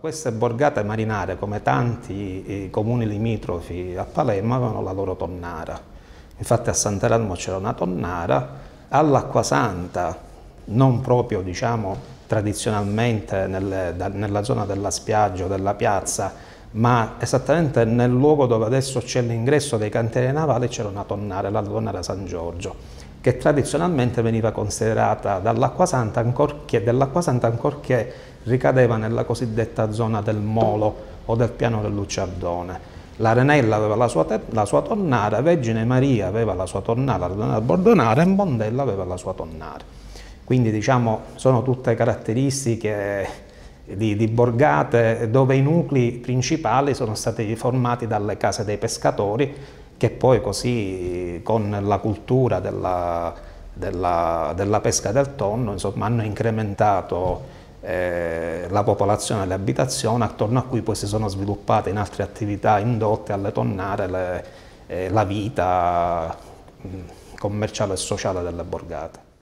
Queste borgate marinare, come tanti comuni limitrofi a Palermo, avevano la loro tonnara. Infatti a Sant'Erasmo c'era una tonnara, all'Acquasanta, non proprio diciamo, tradizionalmente nelle, da, nella zona della spiaggia o della piazza, ma esattamente nel luogo dove adesso c'è l'ingresso dei cantieri navali c'era una tonnara, la tonnara San Giorgio, che tradizionalmente veniva considerata dall'Acquasanta ancorché, dell'Acquasanta ancorché ricadeva nella cosiddetta zona del Molo o del piano del Lucciardone. L'Arenella aveva la sua, la sua, tonnara, Vergine Maria aveva la sua tonnara, la Bordonara e Mondella aveva la sua tonnara. Quindi diciamo sono tutte caratteristiche di, di, borgate dove i nuclei principali sono stati formati dalle case dei pescatori che poi così con la cultura della, della, della pesca del tonno insomma, hanno incrementato eh, la popolazione e le abitazioni attorno a cui poi si sono sviluppate in altre attività indotte alle tonnare le, eh, la vita mm, commerciale e sociale delle borgate.